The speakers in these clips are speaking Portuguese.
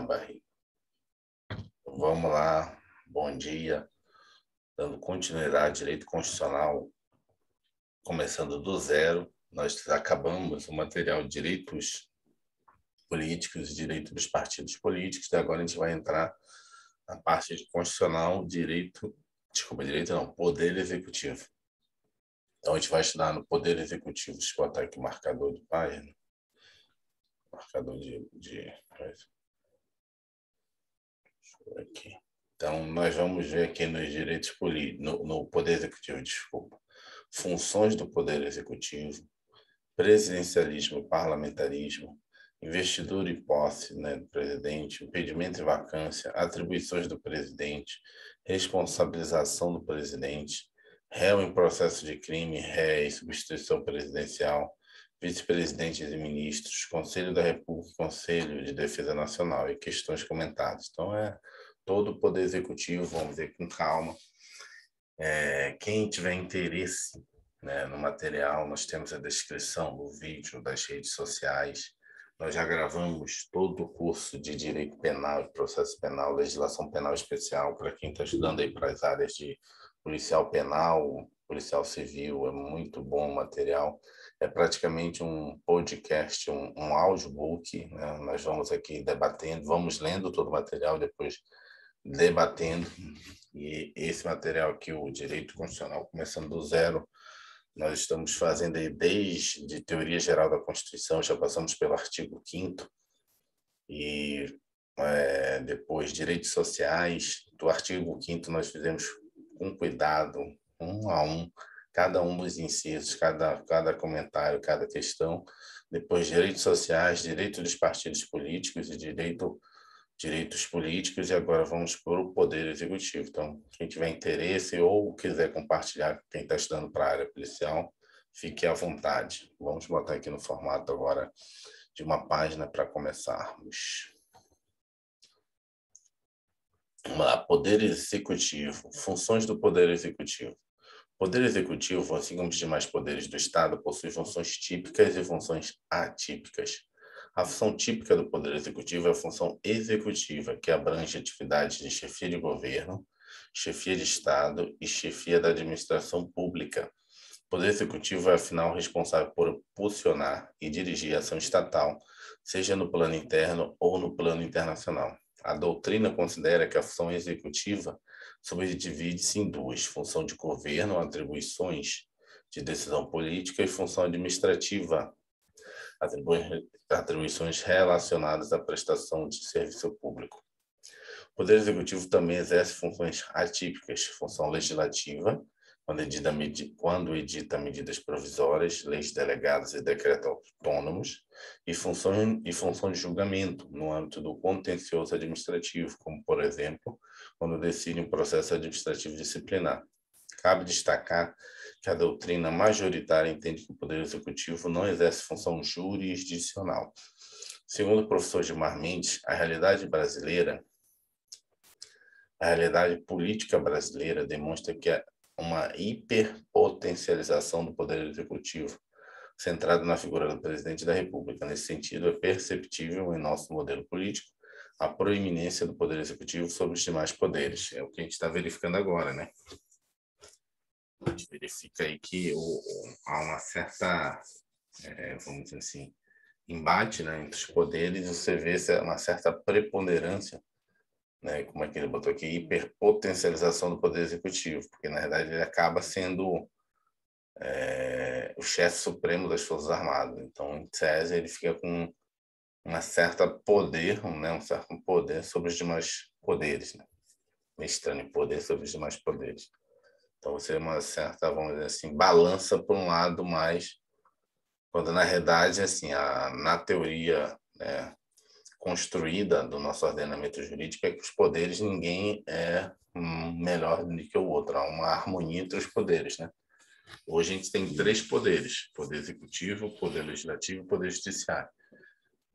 na barriga. Vamos lá, bom dia. Dando continuidade ao direito constitucional, começando do zero. Nós acabamos o material de direitos políticos, direito dos partidos políticos, e agora a gente vai entrar na parte de constitucional, direito, desculpa, direito não, poder executivo. Então a gente vai estudar no poder executivo, deixa eu botar aqui o marcador de página marcador de, de aqui. Então, nós vamos ver aqui nos direitos políticos, no, no Poder Executivo, desculpa, funções do Poder Executivo, presidencialismo, parlamentarismo, investidura e posse né, do presidente, impedimento e vacância, atribuições do presidente, responsabilização do presidente, réu em processo de crime, ré e substituição presidencial, vice-presidentes e ministros, Conselho da República, Conselho de Defesa Nacional e questões comentadas. Então, é todo o Poder Executivo, vamos ver com calma. É, quem tiver interesse né, no material, nós temos a descrição do vídeo das redes sociais. Nós já gravamos todo o curso de Direito Penal, Processo Penal, Legislação Penal Especial, para quem está estudando aí para as áreas de policial penal, policial civil, é muito bom o material é praticamente um podcast, um, um audiobook. Né? Nós vamos aqui debatendo, vamos lendo todo o material, depois debatendo. E esse material aqui, o Direito Constitucional, começando do zero, nós estamos fazendo aí desde Teoria Geral da Constituição, já passamos pelo artigo 5 e é, depois Direitos Sociais. Do artigo 5 nós fizemos com cuidado, um a um, cada um dos incisos, cada, cada comentário, cada questão. Depois, direitos sociais, direito dos partidos políticos e direito, direitos políticos. E agora vamos para o Poder Executivo. Então, quem tiver interesse ou quiser compartilhar, quem está estudando para a área policial, fique à vontade. Vamos botar aqui no formato agora de uma página para começarmos. Vamos lá, Poder Executivo, funções do Poder Executivo. Poder Executivo, assim como os demais poderes do Estado, possui funções típicas e funções atípicas. A função típica do Poder Executivo é a função executiva, que abrange atividades de chefia de governo, chefia de Estado e chefia da administração pública. O Poder Executivo é, afinal, responsável por impulsionar e dirigir a ação estatal, seja no plano interno ou no plano internacional. A doutrina considera que a função executiva subdivide-se em duas: função de governo, atribuições de decisão política, e função administrativa, atribuições relacionadas à prestação de serviço público. O Poder Executivo também exerce funções atípicas, função legislativa, quando edita, quando edita medidas provisórias, leis delegadas e decretos autônomos, e função, e função de julgamento no âmbito do contencioso administrativo, como, por exemplo, quando decide um processo administrativo disciplinar. Cabe destacar que a doutrina majoritária entende que o Poder Executivo não exerce função jurisdicional. Segundo o professor Gilmar Mendes, a realidade brasileira, a realidade política brasileira demonstra que há uma hiperpotencialização do Poder Executivo, centrado na figura do presidente da República. Nesse sentido, é perceptível em nosso modelo político a proeminência do Poder Executivo sobre os demais poderes. É o que a gente está verificando agora, né? A gente verifica aí que o, há uma certa, é, vamos dizer assim, embate né, entre os poderes, você vê uma certa preponderância, né, como é que ele botou aqui, hiperpotencialização do Poder Executivo, porque, na verdade, ele acaba sendo é, o chefe supremo das Forças Armadas. Então, em tese, ele fica com uma certa poder, né, um certo poder sobre os demais poderes, né? estranho poder sobre os demais poderes. Então você uma certa, vamos dizer assim, balança por um lado mais, quando na realidade assim, a, na teoria né, construída do nosso ordenamento jurídico é que os poderes ninguém é melhor do que o outro, há uma harmonia entre os poderes, né? Hoje a gente tem três poderes: poder executivo, poder legislativo, poder judiciário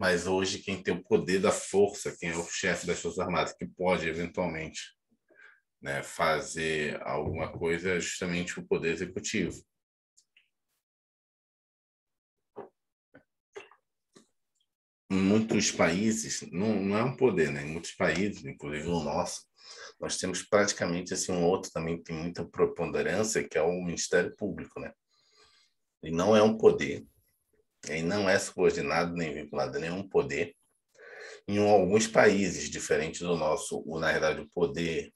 mas hoje quem tem o poder da força, quem é o chefe das Forças Armadas, que pode eventualmente né, fazer alguma coisa, é justamente o poder executivo. muitos países, não, não é um poder, né? Em muitos países, inclusive o nosso, nós temos praticamente assim um outro também tem muita preponderância, que é o Ministério Público, né? E não é um poder, ele não é subordinado nem vinculado a nenhum poder. Em alguns países diferentes do nosso, na verdade, o poder,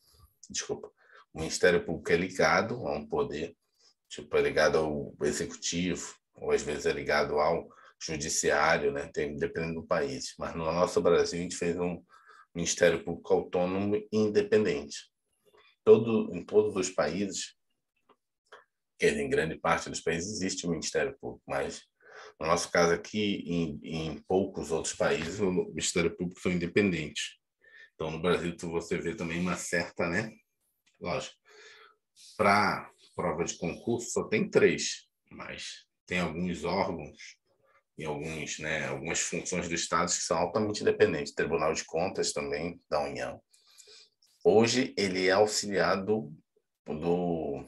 desculpa, o Ministério Público é ligado a um poder, tipo, é ligado ao executivo, ou às vezes é ligado ao judiciário, né? Tem, dependendo do país. Mas no nosso Brasil, a gente fez um Ministério Público autônomo e independente. Todo, em todos os países, que em grande parte dos países existe o Ministério Público, mas no nosso caso aqui, em, em poucos outros países, o Ministério Público foi independente. Então, no Brasil, você vê também uma certa, né? Lógico, para prova de concurso só tem três, mas tem alguns órgãos e alguns, né, algumas funções do Estado que são altamente independentes. Tribunal de Contas também da União. Hoje ele é auxiliado do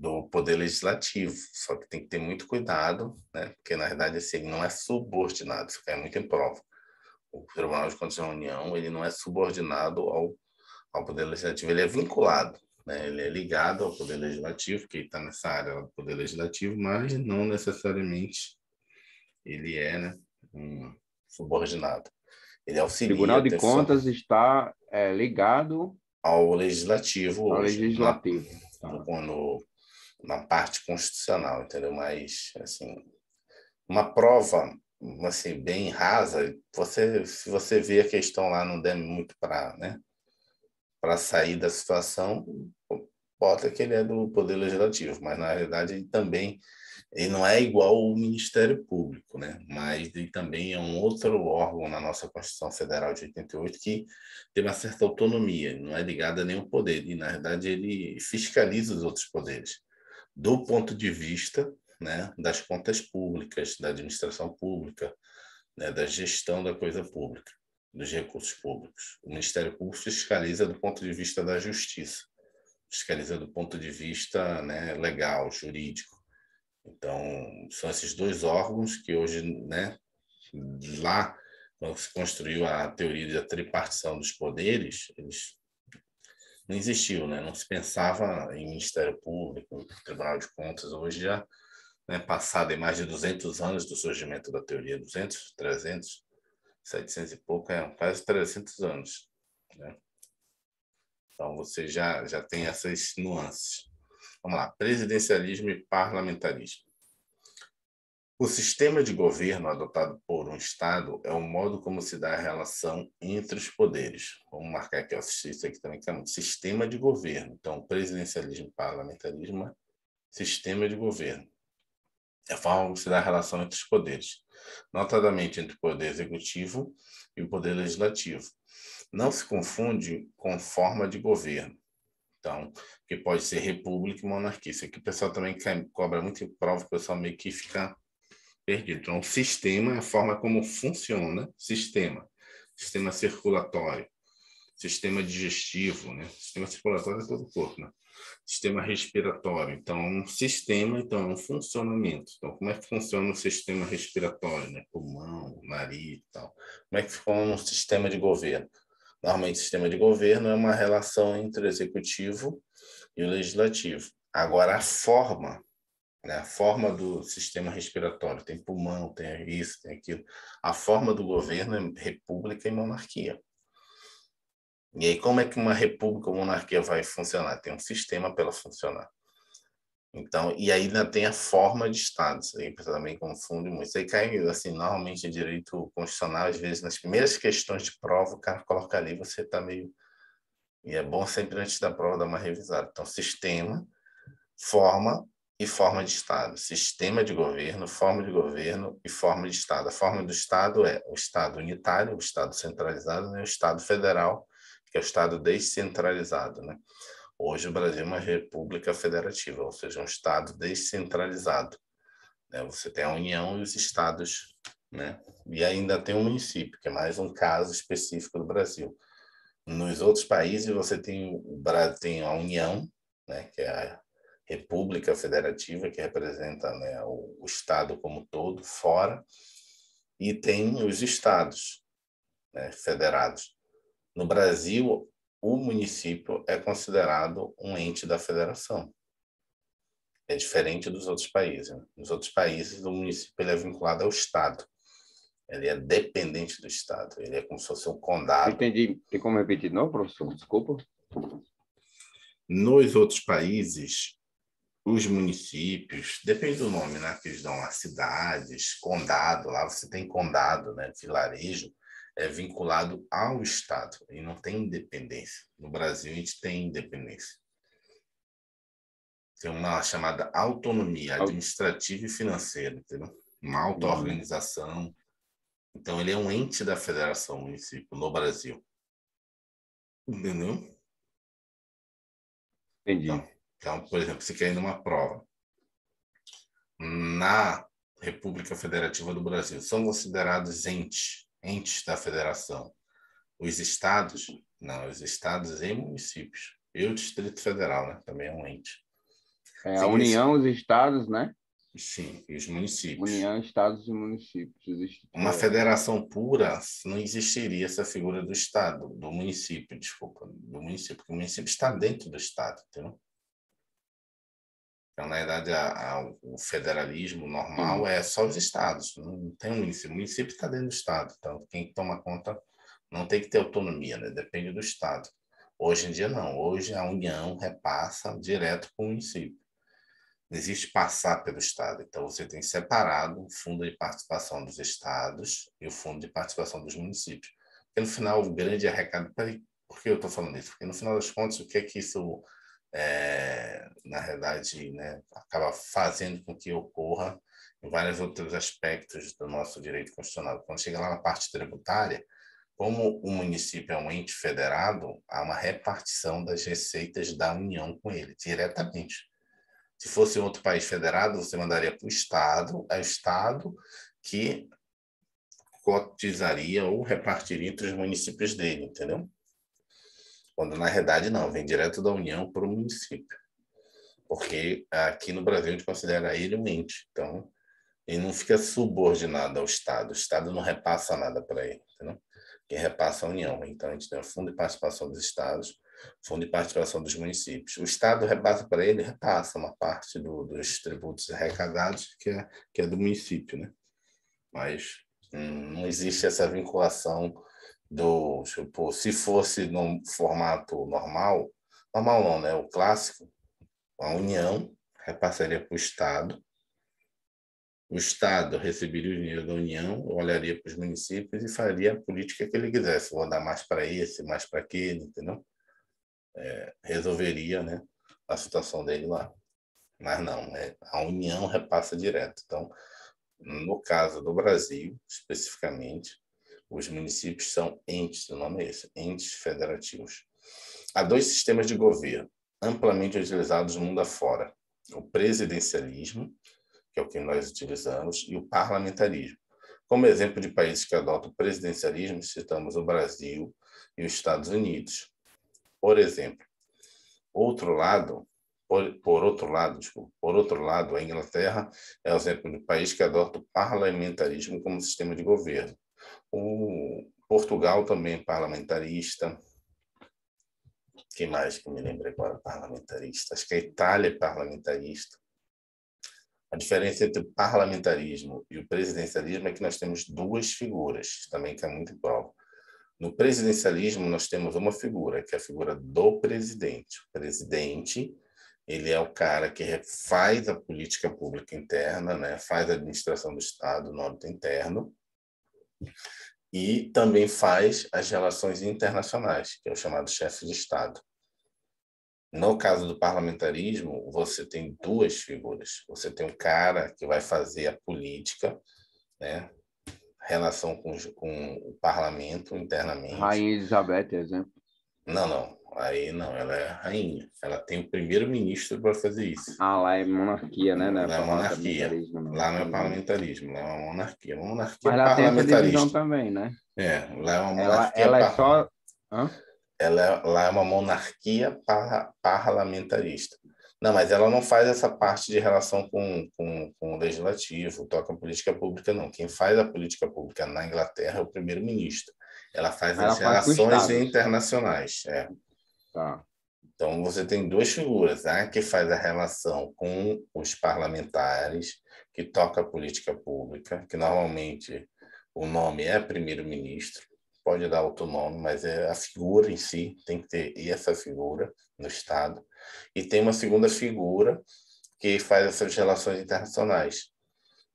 do poder legislativo, só que tem que ter muito cuidado, né? Porque na verdade esse ele não é subordinado, isso cai muito em prova. O Tribunal de Contas da União ele não é subordinado ao ao poder legislativo, ele é vinculado, né? Ele é ligado ao poder legislativo, que está nessa área do poder legislativo, mas não necessariamente ele é, né, um subordinado. Ele auxilia. O Tribunal de Contas está é, ligado ao legislativo. Ao hoje, legislativo. Tá. no, na parte constitucional, entendeu? Mas, assim, uma prova assim bem rasa, você se você vê a questão lá não der muito para, né, sair da situação, bota que ele é do poder legislativo, mas na realidade ele também ele não é igual ao Ministério Público, né? Mas ele também é um outro órgão na nossa Constituição Federal de 88 que tem uma certa autonomia, não é ligado a nenhum poder e na verdade ele fiscaliza os outros poderes do ponto de vista né, das contas públicas, da administração pública, né, da gestão da coisa pública, dos recursos públicos. O Ministério Público fiscaliza do ponto de vista da justiça, fiscaliza do ponto de vista né, legal, jurídico. Então, são esses dois órgãos que hoje, né, lá, quando se construiu a teoria da tripartição dos poderes, eles não existiu, né? não se pensava em Ministério Público, Tribunal de Contas. Hoje já, né, passado em mais de 200 anos do surgimento da teoria, 200, 300, 700 e pouco, é, quase 300 anos. Né? Então você já, já tem essas nuances. Vamos lá, presidencialismo e parlamentarismo. O sistema de governo adotado por um Estado é o modo como se dá a relação entre os poderes. Vamos marcar aqui, assistir isso aqui também, que é um sistema de governo. Então, presidencialismo parlamentarismo sistema de governo. É a forma como se dá a relação entre os poderes, notadamente entre o poder executivo e o poder legislativo. Não se confunde com forma de governo. Então, que pode ser república e monarquia. Isso aqui o pessoal também cobra muito em prova, o pessoal meio que fica perdido. Então, sistema é a forma como funciona sistema. Sistema circulatório, sistema digestivo, né? Sistema circulatório é todo o corpo, né? Sistema respiratório. Então, um sistema, então, é um funcionamento. Então, como é que funciona o sistema respiratório, né? Pulmão, nariz e tal. Como é que funciona um sistema de governo? Normalmente, o sistema de governo é uma relação entre o executivo e o legislativo. Agora, a forma né? A forma do sistema respiratório tem pulmão, tem isso, tem aquilo. A forma do governo é república e monarquia. E aí, como é que uma república ou monarquia vai funcionar? Tem um sistema para ela funcionar. Então, e aí ainda tem a forma de Estado. Isso aí também confunde muito. Isso aí cai, assim, normalmente em direito constitucional, às vezes, nas primeiras questões de prova, o cara coloca ali, você está meio. E é bom sempre antes da prova dar uma revisada. Então, sistema, forma e forma de Estado. Sistema de governo, forma de governo e forma de Estado. A forma do Estado é o Estado unitário, o Estado centralizado, né? o Estado federal, que é o Estado descentralizado. Né? Hoje o Brasil é uma república federativa, ou seja, um Estado descentralizado. Né? Você tem a União e os Estados, né? e ainda tem o município, que é mais um caso específico do Brasil. Nos outros países você tem, o tem a União, né? que é a república federativa, que representa né, o, o, Estado como todo, fora, e tem os estados né, federados. No Brasil, o município é considerado um ente da federação. É diferente dos outros países. Né? Nos outros países, o município é vinculado ao estado. Ele é dependente do estado. Ele é como se fosse um condado. Entendi. Tem como repetir novo, professor? Desculpa. Nos outros países, os municípios, depende do nome, né, que eles dão, as cidades, condado, lá você tem condado, né, vilarejo, é vinculado ao Estado e não tem independência. No Brasil, a gente tem independência. Tem uma chamada autonomia administrativa e financeira, entendeu? Uma auto-organização. Então, ele é um ente da federação município no Brasil. Entendeu? Entendi. Então, então, por exemplo, você quer ir numa prova na República Federativa do Brasil, são considerados entes, entes da federação. Os estados, não, os estados e municípios. E o Distrito Federal, né? Também é um ente. É a União, os estados, né? Sim, e os municípios. União, estados e municípios. Uma federação pura, não existiria essa figura do estado, do município, desculpa, do município, porque o município está dentro do estado, entendeu? Então, na verdade, a, a, o federalismo normal é só os estados, não tem um município. O município está dentro do estado, então quem toma conta não tem que ter autonomia, né? depende do estado. Hoje em dia, não. Hoje a União repassa direto para o município. Não existe passar pelo Estado. Então, você tem separado o fundo de participação dos estados e o fundo de participação dos municípios. Porque, no final, o grande arrecado. Por que eu estou falando isso? Porque, no final das contas, o que é que isso é, na realidade, né, acaba fazendo com que ocorra em vários outros aspectos do nosso direito constitucional. Quando chega lá na parte tributária, como o município é um ente federado, há uma repartição das receitas da União com ele, diretamente. Se fosse outro país federado, você mandaria para o Estado, é o Estado que cotizaria ou repartiria entre os municípios dele, entendeu? Quando na realidade não, vem direto da União para o município. Porque aqui no Brasil a gente considera ele um ente. Então, ele não fica subordinado ao Estado. O Estado não repassa nada para ele. Entendeu? Quem repassa é a União. Então, a gente tem o Fundo de Participação dos Estados, Fundo de Participação dos Municípios. O Estado repassa para ele, repassa uma parte do, dos tributos arrecadados, que é, que é do município. Né? Mas hum, não existe essa vinculação do, tipo, se fosse no formato normal, normal não, né? O clássico, a União repassaria para o Estado, o Estado receberia o dinheiro da União, olharia para os municípios e faria a política que ele quisesse. Vou dar mais para esse, mais para aquele, entendeu? É, resolveria né, a situação dele lá. Mas não, é, a União repassa direto. Então, no caso do Brasil, especificamente, os municípios são entes, o nome é esse, entes federativos. Há dois sistemas de governo amplamente utilizados no mundo afora: o presidencialismo, que é o que nós utilizamos, e o parlamentarismo. Como exemplo de países que adotam o presidencialismo, citamos o Brasil e os Estados Unidos. Por exemplo, outro lado, por, por outro lado, desculpa, por outro lado, a Inglaterra é o exemplo de país que adota o parlamentarismo como sistema de governo. O Portugal também é parlamentarista. Quem mais que me lembra agora parlamentarista? Acho que a Itália é parlamentarista. A diferença entre o parlamentarismo e o presidencialismo é que nós temos duas figuras, também que é muito prova. No presidencialismo, nós temos uma figura, que é a figura do presidente. O presidente, ele é o cara que faz a política pública interna, né? faz a administração do Estado no âmbito interno, e também faz as relações internacionais, que é o chamado chefe de Estado. No caso do parlamentarismo, você tem duas figuras. Você tem um cara que vai fazer a política, né? relação com, com o parlamento internamente. Rainha Elizabeth, exemplo. Não, não. Aí não, ela é rainha. Ela tem o primeiro-ministro para fazer isso. Ah, lá é monarquia, né? Lá é monarquia. Lá não é parlamentarismo, lá é uma monarquia. Uma monarquia Mas lá tem essa divisão também, né? É, lá é uma monarquia. Ela, ela é só. Hã? Ela é, lá é uma monarquia parlamentarista. Não, mas ela não faz essa parte de relação com, com, com o legislativo, toca política pública, não. Quem faz a política pública na Inglaterra é o primeiro-ministro. Ela faz ela as faz relações internacionais. É. Tá. Então, você tem duas figuras, né? que faz a relação com os parlamentares, que toca a política pública, que normalmente o nome é primeiro-ministro, pode dar outro nome, mas é a figura em si, tem que ter essa figura no Estado. E tem uma segunda figura que faz essas relações internacionais.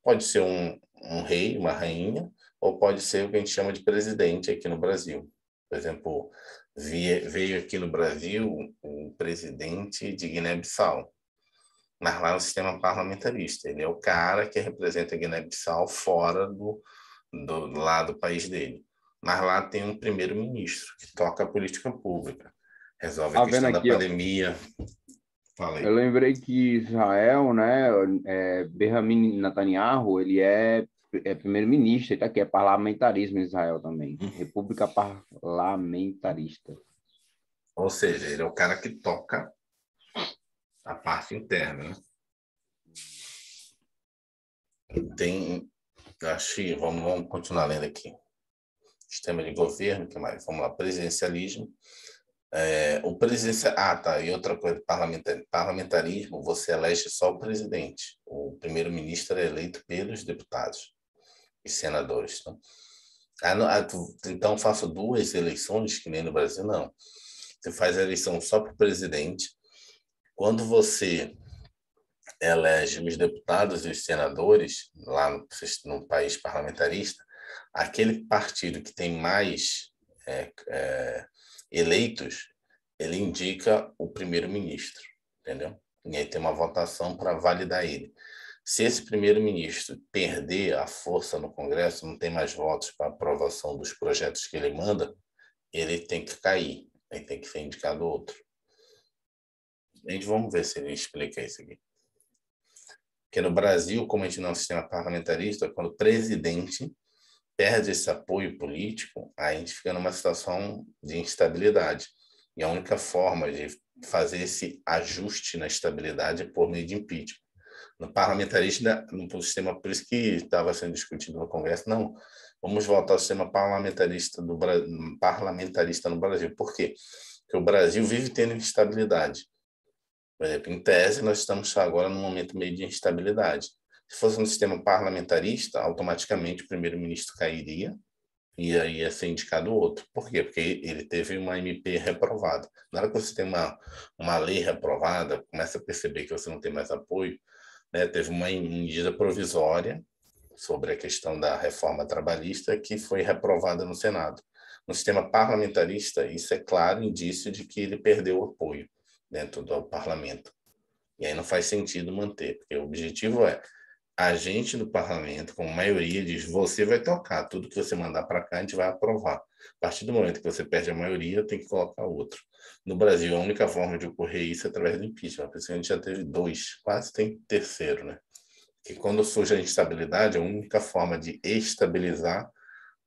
Pode ser um, um rei, uma rainha, ou pode ser o que a gente chama de presidente aqui no Brasil. Por exemplo, veio aqui no Brasil o presidente de Guiné-Bissau, mas lá no sistema parlamentarista. Ele é o cara que representa Guiné-Bissau fora do, do lado do país dele. Mas lá tem um primeiro-ministro que toca a política pública, resolve a tá questão aqui, da pandemia. Eu lembrei que Israel, né, é, Benjamin Netanyahu, ele é é primeiro-ministro, ele tá aqui, é parlamentarismo em Israel também. República parlamentarista. Ou seja, ele é o cara que toca a parte interna. Né? Tem, acho vamos, vamos continuar lendo aqui. Sistema de governo, que mais? Vamos lá, presidencialismo. É, o presidencial, ah, tá, e outra coisa, parlamentar, parlamentarismo, você elege só o presidente. O primeiro-ministro é eleito pelos deputados senadores. Né? Ah, ah, então, faço duas eleições, que nem no Brasil, não. Você faz a eleição só para o presidente. Quando você elege os deputados e os senadores, lá no, no país parlamentarista, aquele partido que tem mais é, é, eleitos, ele indica o primeiro-ministro, entendeu? E aí tem uma votação para validar ele. Se esse primeiro-ministro perder a força no Congresso, não tem mais votos para aprovação dos projetos que ele manda, ele tem que cair, ele tem que ser indicado outro. A gente vamos ver se ele explica isso aqui. Porque no Brasil, como a gente não é um sistema parlamentarista, quando o presidente perde esse apoio político, a gente fica numa situação de instabilidade. E a única forma de fazer esse ajuste na estabilidade é por meio de impeachment no parlamentarista, no sistema, por isso que estava sendo discutido no Congresso, não, vamos voltar ao sistema parlamentarista, do, parlamentarista no Brasil. Por quê? Porque o Brasil vive tendo instabilidade. Por exemplo, em tese, nós estamos agora num momento meio de instabilidade. Se fosse um sistema parlamentarista, automaticamente o primeiro-ministro cairia e aí ia ser indicado outro. Por quê? Porque ele teve uma MP reprovada. Na hora que você tem uma, uma lei reprovada, começa a perceber que você não tem mais apoio, né, teve uma medida provisória sobre a questão da reforma trabalhista que foi reprovada no Senado. No sistema parlamentarista, isso é claro indício de que ele perdeu o apoio dentro do parlamento. E aí não faz sentido manter, porque o objetivo é a gente do parlamento, com maioria, diz: você vai tocar, tudo que você mandar para cá, a gente vai aprovar. A partir do momento que você perde a maioria, tem que colocar outro. No Brasil, a única forma de ocorrer isso é através do impeachment. Por a gente já teve dois, quase tem terceiro, né? Que quando surge a instabilidade, a única forma de estabilizar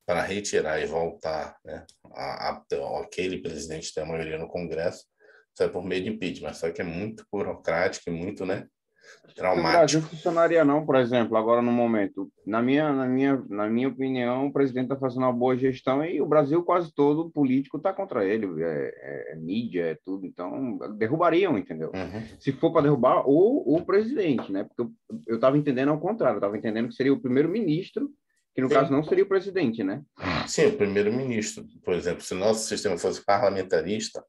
para retirar e voltar né, a, a, aquele presidente ter maioria no Congresso, isso é por meio de impeachment. Só que é muito burocrático e muito, né? Traumático. No Brasil funcionaria não, por exemplo, agora no momento. Na minha, na minha, na minha opinião, o presidente está fazendo uma boa gestão e o Brasil quase todo político está contra ele, é, é, é, mídia, é tudo. Então, derrubariam, entendeu? Uhum. Se for para derrubar, ou o presidente, né? Porque eu estava entendendo ao contrário, eu estava entendendo que seria o primeiro-ministro, que no Sim. caso não seria o presidente, né? Sim, o primeiro-ministro. Por exemplo, se o nosso sistema fosse parlamentarista,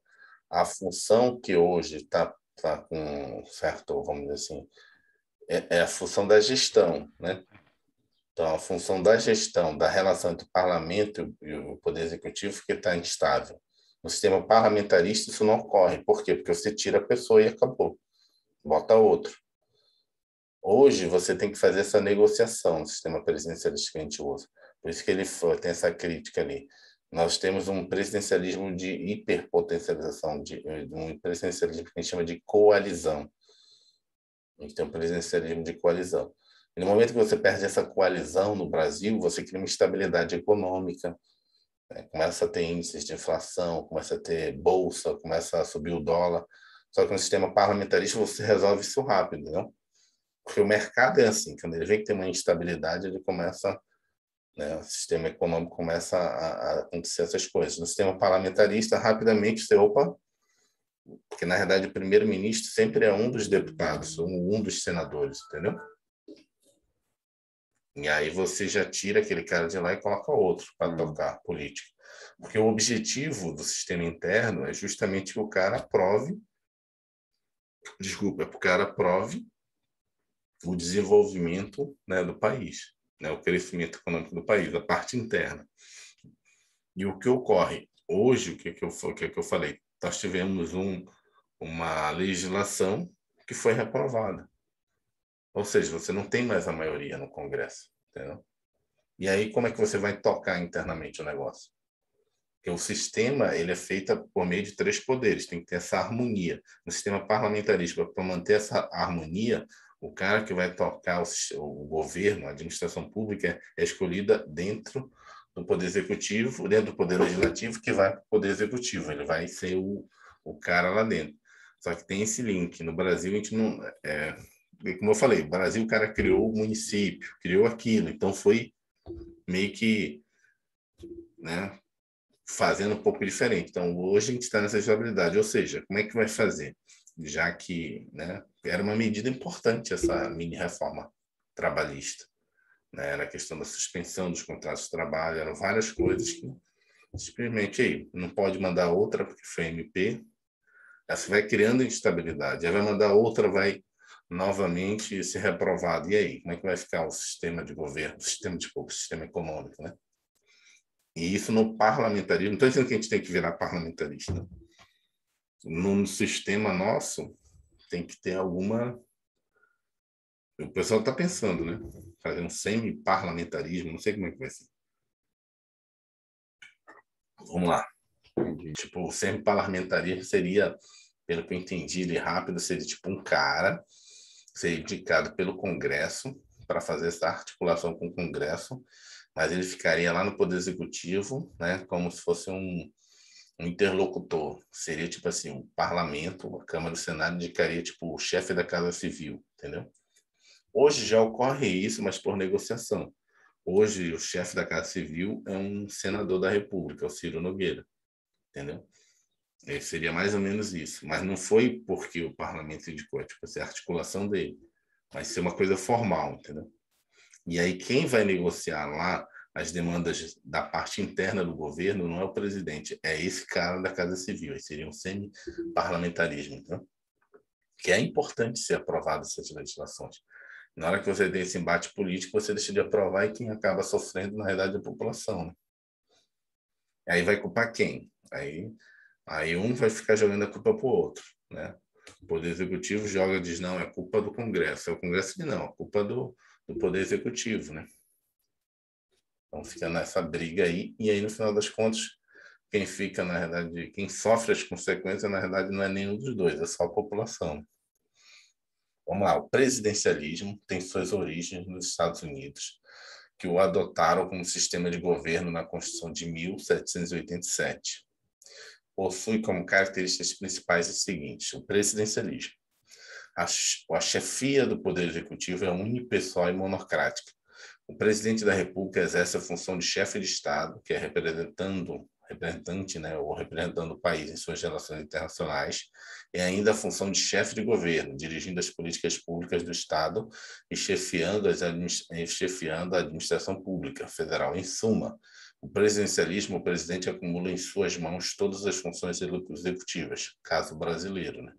a função que hoje está tá com certo, vamos dizer assim, é, é, a função da gestão, né? Então, a função da gestão, da relação entre o parlamento e o poder executivo que está instável. No sistema parlamentarista isso não ocorre. Por quê? Porque você tira a pessoa e acabou. Bota outro. Hoje você tem que fazer essa negociação no sistema presidencialista que a gente usa. Por isso que ele tem essa crítica ali nós temos um presidencialismo de hiperpotencialização, de, um presidencialismo que a gente chama de coalizão. A gente tem um presidencialismo de coalizão. E no momento que você perde essa coalizão no Brasil, você cria uma instabilidade econômica, né? começa a ter índices de inflação, começa a ter bolsa, começa a subir o dólar. Só que no sistema parlamentarista você resolve isso rápido, não? Porque o mercado é assim, quando ele vê que tem uma instabilidade, ele começa, né, o sistema econômico começa a, a acontecer essas coisas. No sistema parlamentarista, rapidamente você, opa, porque na verdade o primeiro-ministro sempre é um dos deputados, um, um dos senadores, entendeu? E aí você já tira aquele cara de lá e coloca outro para hum. tocar política. Porque o objetivo do sistema interno é justamente que o cara aprove, desculpa, é que o cara aprove o desenvolvimento né, do país, né, o crescimento econômico do país, a parte interna. E o que ocorre hoje, o que, que, eu, o que, que eu falei? Nós tivemos um, uma legislação que foi reprovada. Ou seja, você não tem mais a maioria no Congresso. Entendeu? E aí, como é que você vai tocar internamente o negócio? Porque o sistema ele é feito por meio de três poderes, tem que ter essa harmonia. No sistema parlamentarista, para manter essa harmonia, o cara que vai tocar o, o governo, a administração pública, é escolhida dentro do Poder Executivo, dentro do Poder Legislativo, que vai para o Poder Executivo. Ele vai ser o, o cara lá dentro. Só que tem esse link. No Brasil, a gente não. É, como eu falei, o Brasil, o cara criou o município, criou aquilo. Então, foi meio que. Né, fazendo um pouco diferente. Então, hoje a gente está nessa estabilidade. Ou seja, como é que vai fazer? Já que né, era uma medida importante essa mini reforma trabalhista. Né? Era a questão da suspensão dos contratos de trabalho, eram várias coisas que simplesmente aí, não pode mandar outra porque foi MP, essa vai criando instabilidade, aí vai mandar outra, vai novamente ser reprovado. E aí, como é que vai ficar o sistema de governo, o sistema de o sistema econômico, né? E isso no parlamentarismo, não estou dizendo que a gente tem que virar parlamentarista. No sistema nosso, tem que ter alguma. O pessoal está pensando, né? Fazer um semi-parlamentarismo, não sei como é que vai ser. Vamos lá. Tipo, o semi-parlamentarismo seria, pelo que eu entendi ele rápido, seria tipo um cara ser indicado pelo Congresso para fazer essa articulação com o Congresso, mas ele ficaria lá no Poder Executivo, né, como se fosse um, um interlocutor. Seria tipo assim, o parlamento, a Câmara do Senado indicaria tipo o chefe da Casa Civil, entendeu? Hoje já ocorre isso, mas por negociação. Hoje o chefe da Casa Civil é um senador da República, o Ciro Nogueira, entendeu? É, seria mais ou menos isso. Mas não foi porque o parlamento indicou, é, tipo, assim, a articulação dele. Vai ser uma coisa formal, entendeu? E aí quem vai negociar lá as demandas da parte interna do governo não é o presidente, é esse cara da Casa Civil. Aí seria um semi-parlamentarismo, entendeu? Que é importante ser aprovado essas legislações. Na hora que você tem esse embate político, você deixa de aprovar e quem acaba sofrendo, na realidade, é a população. Né? Aí vai culpar quem? Aí Aí um vai ficar jogando a culpa para o outro, né? O Poder Executivo joga diz, não, é culpa do Congresso. É o Congresso que não, é culpa do, do Poder Executivo, né? Então fica nessa briga aí, e aí no final das contas, quem fica, na verdade, quem sofre as consequências, na verdade, não é nenhum dos dois, é só a população. Vamos lá, o presidencialismo tem suas origens nos Estados Unidos, que o adotaram como sistema de governo na Constituição de 1787 possui como características principais as seguintes: o presidencialismo. A, a chefia do Poder Executivo é unipessoal e monocrática. O presidente da República exerce a função de chefe de Estado, que é representando representante, né, ou representando o país em suas relações internacionais, e ainda a função de chefe de governo, dirigindo as políticas públicas do Estado e chefiando, as chefiando a administração pública federal. Em suma, o presidencialismo, o presidente acumula em suas mãos todas as funções executivas, caso brasileiro. Né?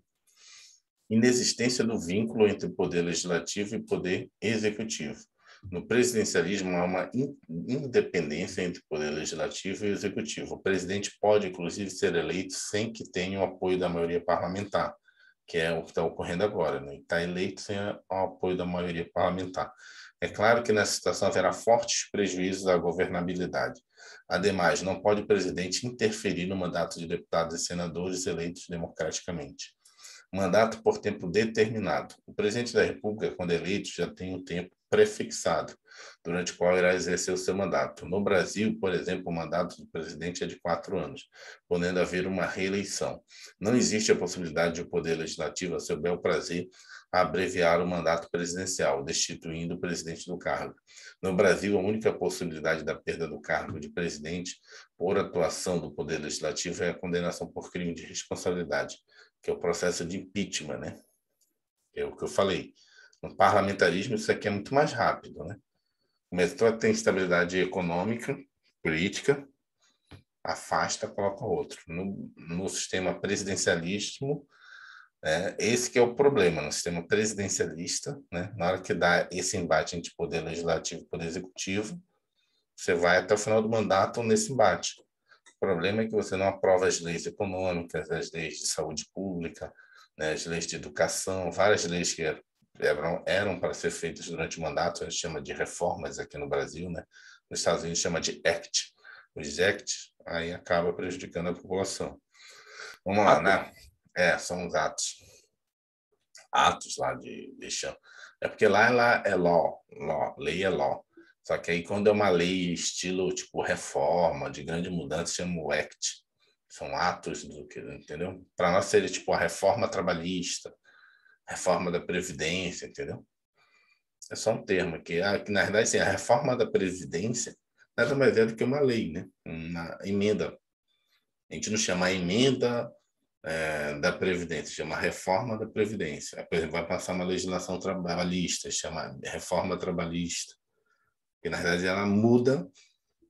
Inexistência do vínculo entre poder legislativo e poder executivo. No presidencialismo, há uma independência entre o poder legislativo e o executivo. O presidente pode, inclusive, ser eleito sem que tenha o apoio da maioria parlamentar, que é o que está ocorrendo agora. Né? Está eleito sem o apoio da maioria parlamentar. É claro que nessa situação haverá fortes prejuízos à governabilidade. Ademais, não pode o presidente interferir no mandato de deputados e senadores eleitos democraticamente. Mandato por tempo determinado. O presidente da República, quando eleito, já tem um tempo prefixado. durante o qual irá exercer o seu mandato. No Brasil, por exemplo, o mandato do presidente é de quatro anos, podendo haver uma reeleição. Não existe a possibilidade de o Poder Legislativo, a seu bel prazer, abreviar o mandato presidencial, destituindo o presidente do cargo. No Brasil, a única possibilidade da perda do cargo de presidente por atuação do Poder Legislativo é a condenação por crime de responsabilidade, que é o processo de impeachment, né? É o que eu falei. No parlamentarismo, isso aqui é muito mais rápido, né? O metrô tem estabilidade econômica, política, afasta, coloca outro. No, no sistema presidencialismo, é, esse que é o problema, no sistema presidencialista, né? na hora que dá esse embate entre poder legislativo e poder executivo, você vai até o final do mandato nesse embate. O problema é que você não aprova as leis econômicas, as leis de saúde pública, né, as leis de educação, várias leis que eram, eram para ser feitas durante o mandato, a gente chama de reformas aqui no Brasil, né? nos Estados Unidos chama de ACT. Os ACT aí acaba prejudicando a população. Vamos lá, né? É, são os atos. Atos lá de, de chão. É porque lá, lá é law, law, lei é law. Só que aí quando é uma lei estilo tipo reforma, de grande mudança, chama o ACT. São atos do que, entendeu? Para nós seria tipo a reforma trabalhista, reforma da previdência, entendeu? É só um termo que, ah, que na verdade assim, a reforma da previdência nada mais é do que uma lei, né? Uma emenda. A gente não chama a emenda é, da Previdência, chama Reforma da Previdência. Por exemplo, vai passar uma legislação trabalhista, chama Reforma Trabalhista, que na verdade ela muda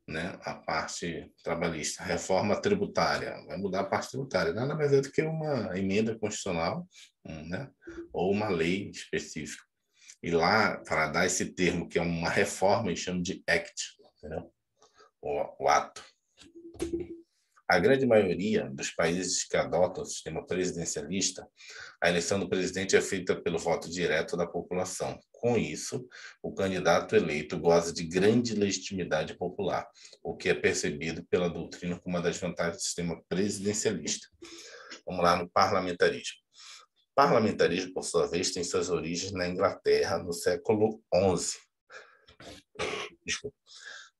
né, a parte trabalhista. Reforma tributária, vai mudar a parte tributária. Nada mais é do que uma emenda constitucional né, ou uma lei específica. E lá, para dar esse termo, que é uma reforma, eles chamam de ACT, o, o ato. A grande maioria dos países que adotam o sistema presidencialista, a eleição do presidente é feita pelo voto direto da população. Com isso, o candidato eleito goza de grande legitimidade popular, o que é percebido pela doutrina como uma das vantagens do sistema presidencialista. Vamos lá no parlamentarismo. O parlamentarismo, por sua vez, tem suas origens na Inglaterra no século XI. Desculpa.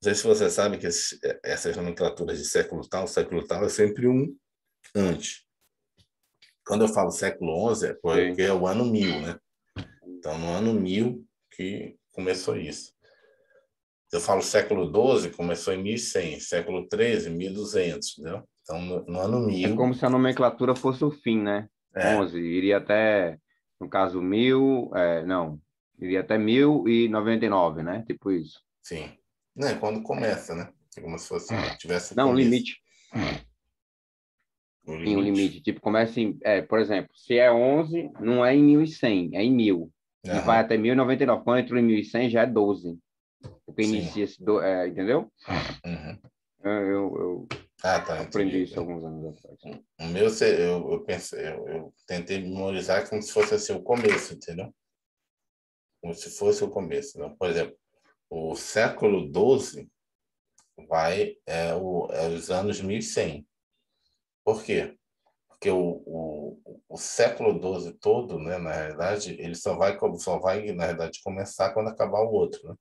Não sei se você sabe que esse, essas nomenclaturas de século tal, século tal, é sempre um antes. Quando eu falo século XI, é porque é o ano mil, né? Então, no ano mil que começou isso. Eu falo século XII, começou em 1100, século XIII, 1200, entendeu? Então, no, no ano mil... É como se a nomenclatura fosse o fim, né? É. 11, iria até, no caso, mil, é, não, iria até 1099, né? Tipo isso. Sim. Não, é quando começa, né? É como se fosse é. tivesse. Não, limite. O limite. Sim, o limite. Tipo, começa em. É, por exemplo, se é 11, não é em 1100, é em 1000. Uhum. E vai até 1099. Quando entra em 1100, já é 12. Porque Sim. inicia esse. Do, é, entendeu? Uhum. Eu, eu, eu ah, tá, aprendi entendi. isso alguns anos atrás. O meu, eu, eu pensei, eu, eu tentei memorizar como se fosse assim o começo, entendeu? Como se fosse o começo. Não? Por exemplo, o século XII vai é, o, é os anos 1100. Por quê? Porque o, o, o século XII todo, né, na realidade, ele só vai, só vai, na realidade, começar quando acabar o outro, né?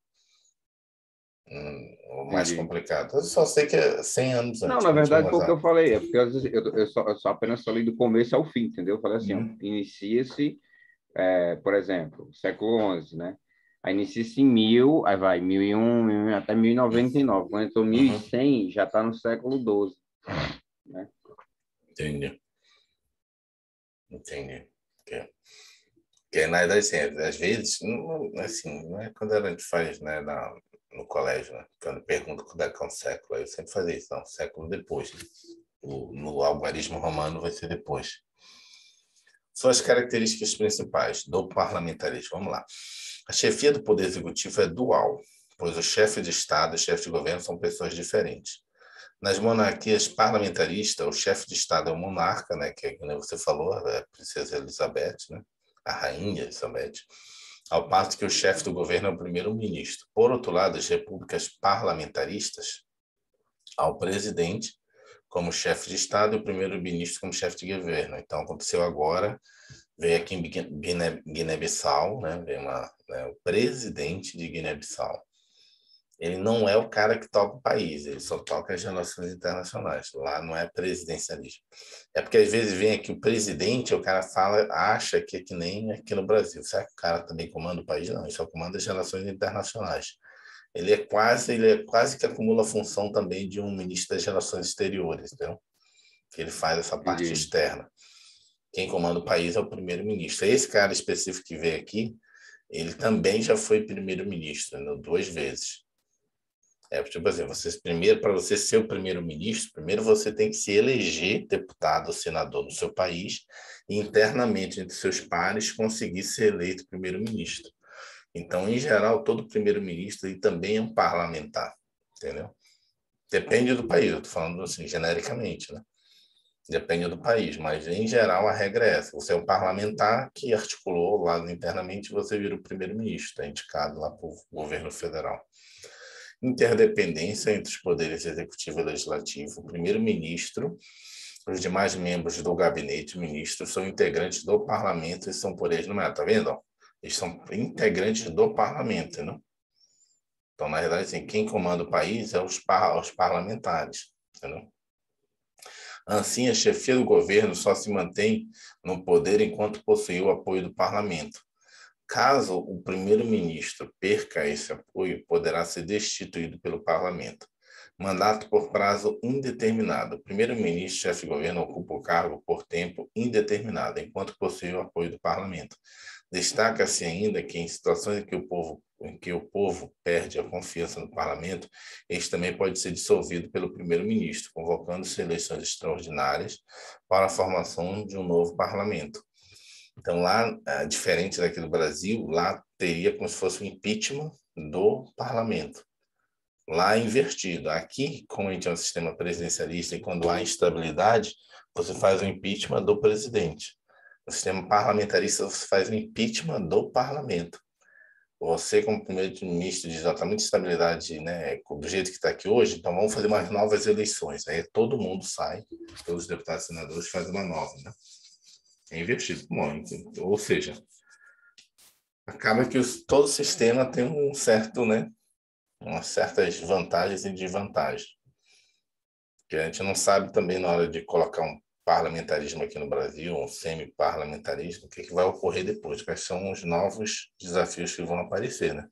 Hum, o mais Entendi. complicado. Eu só sei que é 100 anos antes. Não, na verdade foi o que eu falei. É porque às vezes eu, eu, só, eu só apenas falei do começo ao fim, entendeu? Eu falei assim, hum. inicia-se, é, por exemplo, século XI, né? Aí inicia-se em mil, aí vai mil e um, até mil e noventa e nove. Quando entrou mil e cem, já está no século XII. Né? Entendi. Entendi. Que, que na verdade, assim, às vezes, não, assim, não é quando a gente faz né, na, no colégio, né? Quando pergunta quando é que é um século, eu sempre fazia isso, não, um século depois. O, no algarismo romano vai ser depois. São as características principais do parlamentarismo. Vamos lá. A chefia do Poder Executivo é dual, pois o chefe de Estado e o chefe de governo são pessoas diferentes. Nas monarquias parlamentaristas, o chefe de Estado é o monarca, né, que é como você falou, é a princesa Elizabeth, né, a rainha Elizabeth, ao passo que o chefe do governo é o primeiro-ministro. Por outro lado, as repúblicas parlamentaristas, ao presidente como chefe de Estado e o primeiro-ministro como chefe de governo. Então, aconteceu agora veio aqui em Guiné-Bissau, né, veio uma, né, o presidente de Guiné-Bissau. ele não é o cara que toca o país, ele só toca as relações internacionais. Lá não é presidencialismo. É porque às vezes vem aqui o presidente, o cara fala, acha que é que nem aqui no Brasil. Será que o cara também comanda o país? Não, ele só comanda as relações internacionais. Ele é quase, ele é quase que acumula a função também de um ministro das relações exteriores, entendeu? Que ele faz essa parte Entendi. externa. Quem comanda o país é o primeiro-ministro. Esse cara específico que veio aqui, ele também já foi primeiro-ministro, né, duas vezes. É, tipo assim, você, primeiro, para você ser o primeiro-ministro, primeiro você tem que se eleger deputado ou senador no seu país e internamente entre seus pares conseguir ser eleito primeiro-ministro. Então, em geral, todo primeiro-ministro também é um parlamentar, entendeu? Depende do país, eu estou falando assim, genericamente, né? Depende do país, mas em geral a regra é essa. Você é um parlamentar que articulou lá internamente, você vira o primeiro-ministro, é indicado lá para o governo federal interdependência entre os poderes executivo e legislativo. O primeiro-ministro, os demais membros do gabinete ministro são integrantes do parlamento e são por eles nomeados. Tá vendo? Eles são integrantes do parlamento, não? Então, na verdade, assim, quem comanda o país é os, par os parlamentares, entendeu? Assim, a chefia do governo só se mantém no poder enquanto possui o apoio do parlamento. Caso o primeiro-ministro perca esse apoio, poderá ser destituído pelo parlamento. Mandato por prazo indeterminado. O primeiro-ministro, chefe de governo, ocupa o cargo por tempo indeterminado, enquanto possui o apoio do parlamento. Destaca-se ainda que em situações em que o povo em que o povo perde a confiança no parlamento, este também pode ser dissolvido pelo primeiro-ministro, convocando-se eleições extraordinárias para a formação de um novo parlamento. Então, lá, é, diferente daqui do Brasil, lá teria como se fosse um impeachment do parlamento. Lá é invertido. Aqui, como a gente é um sistema presidencialista e quando há instabilidade, você faz o impeachment do presidente. No sistema parlamentarista, você faz o impeachment do parlamento. Você, como primeiro-ministro, diz: está muita estabilidade né, do jeito que está aqui hoje, então vamos fazer umas novas eleições. Aí todo mundo sai, todos os deputados e senadores fazem uma nova. Né? É invertido. Bom, ou seja, acaba que os, todo sistema tem um certo, né, umas certas vantagens e desvantagens. Que a gente não sabe também na hora de colocar um parlamentarismo aqui no Brasil, um semi-parlamentarismo, o que, que vai ocorrer depois, quais são os novos desafios que vão aparecer, né?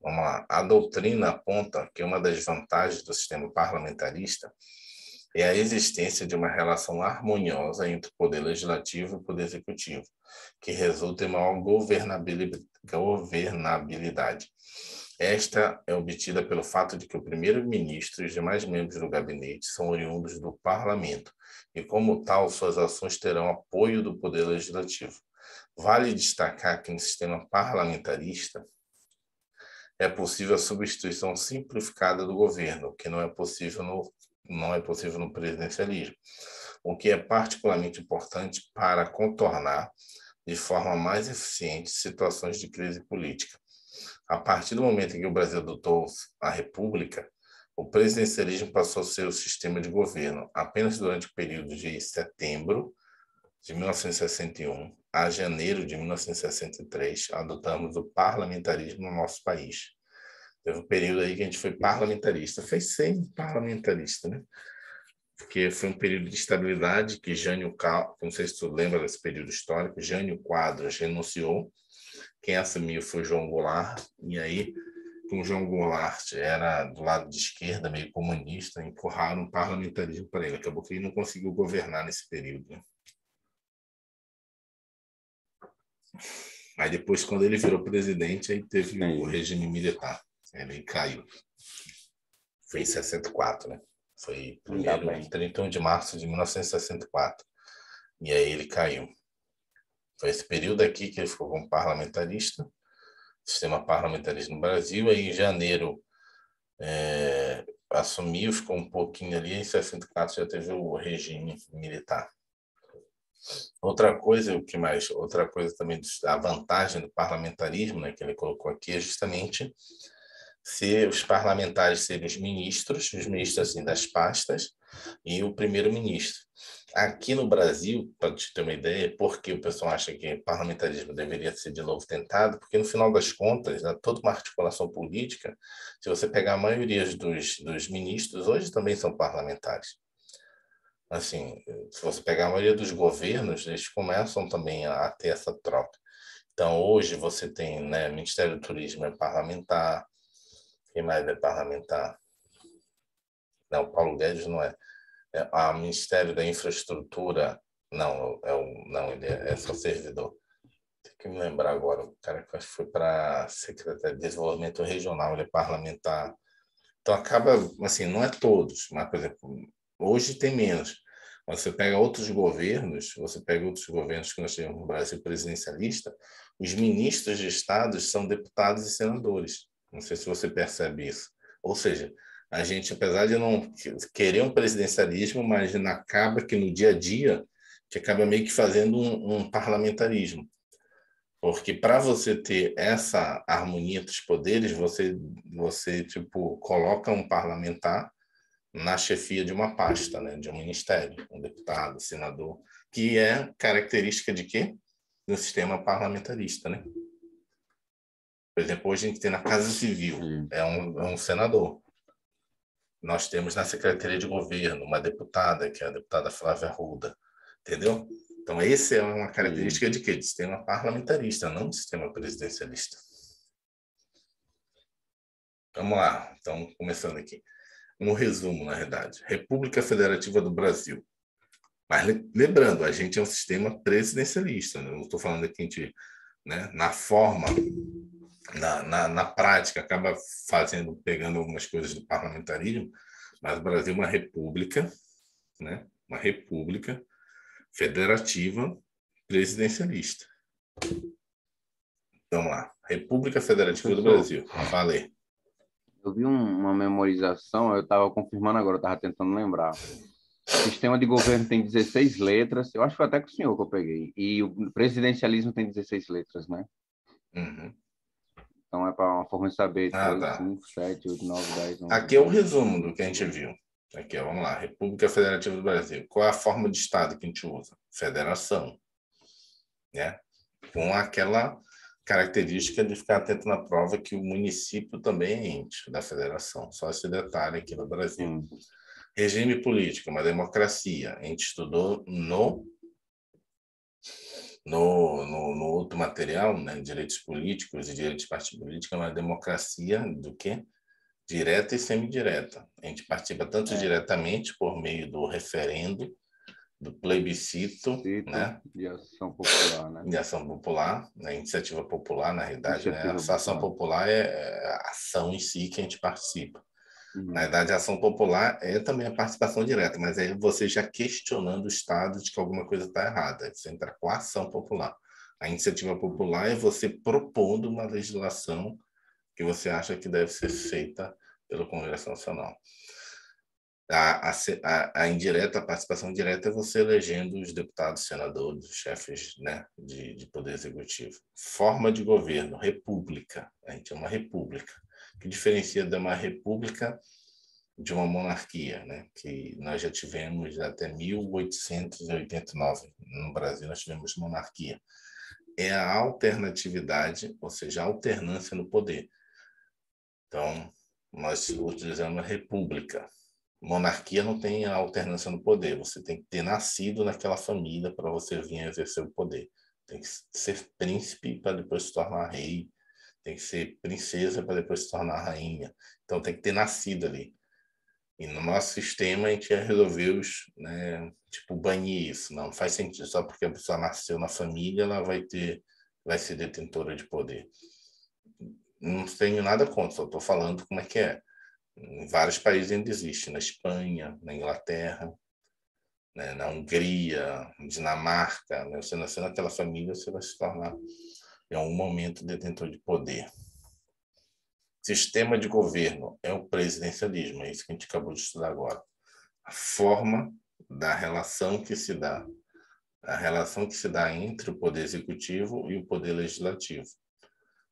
Vamos lá. A doutrina aponta que uma das vantagens do sistema parlamentarista é a existência de uma relação harmoniosa entre o poder legislativo e o poder executivo, que resulta em maior governabilidade. Esta é obtida pelo fato de que o primeiro-ministro e os demais membros do gabinete são oriundos do parlamento, e como tal, suas ações terão apoio do poder legislativo. Vale destacar que no sistema parlamentarista é possível a substituição simplificada do governo, o que não é possível no não é possível no presidencialismo, o que é particularmente importante para contornar de forma mais eficiente situações de crise política. A partir do momento em que o Brasil adotou a República, o presidencialismo passou a ser o sistema de governo. Apenas durante o período de setembro de 1961 a janeiro de 1963, adotamos o parlamentarismo no nosso país. Teve um período aí que a gente foi parlamentarista, foi sem parlamentarista, né? Porque foi um período de estabilidade que Jânio Cal, não sei se tu lembra desse período histórico, Jânio Quadros renunciou, quem assumiu foi João Goulart, e aí, como João Goulart era do lado de esquerda, meio comunista, empurraram o parlamentarismo para ele. Acabou que ele não conseguiu governar nesse período. Né? Aí depois, quando ele virou presidente, aí teve o regime militar. Ele caiu. Foi em 64, né? Foi primeiro, em 31 de março de 1964. E aí ele caiu. Foi esse período aqui que ele ficou como parlamentarista, sistema parlamentarista no Brasil. Aí em janeiro é, assumiu, ficou um pouquinho ali. Em 64 já teve o regime militar. Outra coisa, o que mais? Outra coisa também, a vantagem do parlamentarismo, né, que ele colocou aqui, é justamente ser os parlamentares serem os ministros, os ministros assim, das pastas, e o primeiro-ministro. Aqui no Brasil, para te ter uma ideia, porque o pessoal acha que parlamentarismo deveria ser de novo tentado, porque no final das contas, né, toda uma articulação política, se você pegar a maioria dos, dos ministros, hoje também são parlamentares. Assim, se você pegar a maioria dos governos, eles começam também a, a ter essa troca. Então, hoje você tem, né, Ministério do Turismo é parlamentar, quem mais é parlamentar? Não, Paulo Guedes não é. É a Ministério da Infraestrutura, não, é o, não ele é, é só servidor. Tem que me lembrar agora, o cara que foi para Secretaria de Desenvolvimento Regional, ele é parlamentar. Então acaba, assim, não é todos, mas, por exemplo, hoje tem menos. Você pega outros governos, você pega outros governos que nós temos no Brasil presidencialista, os ministros de estados são deputados e senadores. Não sei se você percebe isso. Ou seja, a gente, apesar de não querer um presidencialismo, mas acaba que no dia a dia, que acaba meio que fazendo um, um parlamentarismo. Porque para você ter essa harmonia dos poderes, você, você tipo, coloca um parlamentar na chefia de uma pasta, né, de um ministério, um deputado, senador, que é característica de quê? Do sistema parlamentarista, né? Por exemplo, hoje a gente tem na Casa Civil, é um, é um senador. Nós temos na Secretaria de Governo uma deputada, que é a deputada Flávia Ruda, entendeu? Então, essa é uma característica de quê? De sistema parlamentarista, não de sistema presidencialista. Vamos lá, então, começando aqui. Um resumo, na verdade. República Federativa do Brasil. Mas lembrando, a gente é um sistema presidencialista. Né? Não estou falando aqui de, né, na forma na, na, na, prática acaba fazendo, pegando algumas coisas do parlamentarismo, mas o Brasil é uma república, né? uma república federativa presidencialista. Vamos lá. República Federativa do Brasil. Falei. Eu vi uma memorização, eu estava confirmando agora, estava tentando lembrar. O sistema de governo tem 16 letras, eu acho que foi até com o senhor que eu peguei. E o presidencialismo tem 16 letras, né? Uhum. Então é para uma forma de saber. Ah, 3, tá. 5, 7, 8, 9, 10, 11. Aqui é o resumo do que a gente viu. Aqui, ó, vamos lá. República Federativa do Brasil. Qual é a forma de Estado que a gente usa? Federação. Né? Com aquela característica de ficar atento na prova que o município também é ente da federação. Só esse detalhe aqui no Brasil. Hum. Regime político, uma democracia. A gente estudou no no, no, no outro material, né, direitos políticos e direitos de partido político, é uma democracia do que direta e semidireta. A gente participa tanto é. diretamente por meio do referendo, do plebiscito, Cito, né? De ação popular, né? De ação popular, né? iniciativa popular, na realidade, né? A ação popular é, é a ação em si que a gente participa. Uhum. Na verdade, a ação popular é também a participação direta, mas aí você já questionando o Estado de que alguma coisa está errada. Você entra com a ação popular. A iniciativa popular é você propondo uma legislação que você acha que deve ser feita pelo Congresso Nacional. A, a, a, indireta, a participação direta é você elegendo os deputados, senadores, chefes né, de, de poder executivo. Forma de governo, república. A gente é uma república que diferencia de uma república de uma monarquia, né? que nós já tivemos até 1889. No Brasil, nós tivemos monarquia. É a alternatividade, ou seja, a alternância no poder. Então, nós utilizamos a república. Monarquia não tem a alternância no poder. Você tem que ter nascido naquela família para você vir exercer o poder. Tem que ser príncipe para depois se tornar rei, tem que ser princesa para depois se tornar rainha. Então tem que ter nascido ali. E no nosso sistema a gente resolveu, né, tipo, banir isso. Não faz sentido. Só porque a pessoa nasceu na família, ela vai ter, vai ser detentora de poder. Não tenho nada contra, só estou falando como é que é. Em vários países ainda existe, na Espanha, na Inglaterra, né, na Hungria, Dinamarca. Né? Você nasceu naquela família, você vai se tornar é um momento detentor de poder. Sistema de governo é o presidencialismo, é isso que a gente acabou de estudar agora. A forma da relação que se dá, a relação que se dá entre o poder executivo e o poder legislativo.